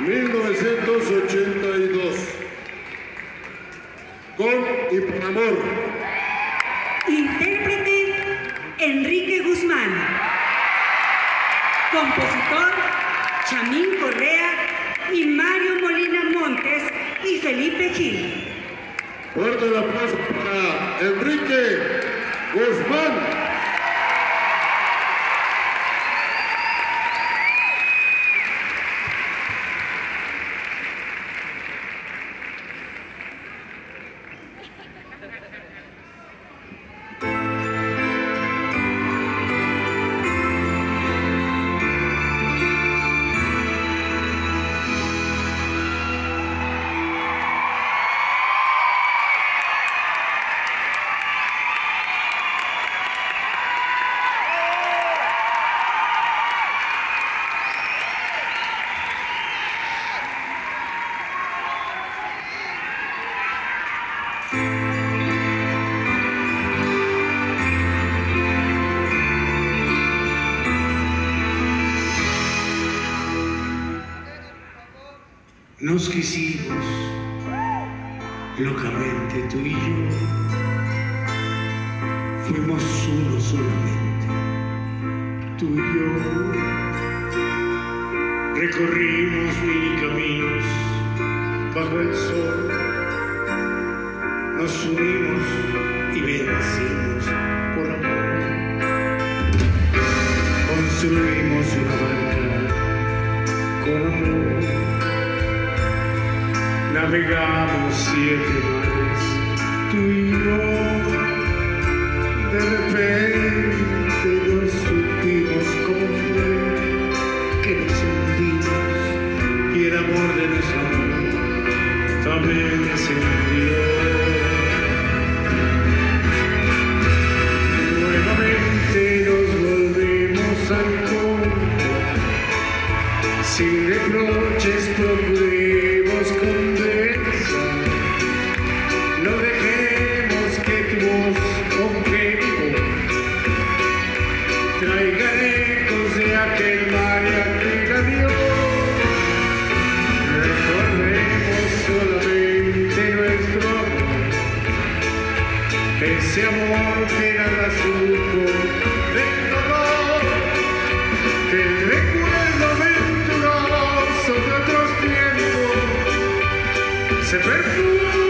1982. Con y por amor. Intérprete Enrique Guzmán. Compositor Chamín Correa y Mario Molina Montes y Felipe Gil. Fuerte el aplauso para Enrique Guzmán. Nos quisimos locamente tú y yo. Fuimos uno solamente, tú y yo. Recorrimos mil caminos bajo el sol. Nos unimos y vencimos por amor. Construimos una barca con amor. Navegamos siete mares, tú y yo. De repente ese amor que nada supo del dolor. Que el recuerdo aventuroso de otros tiempos. Se perfume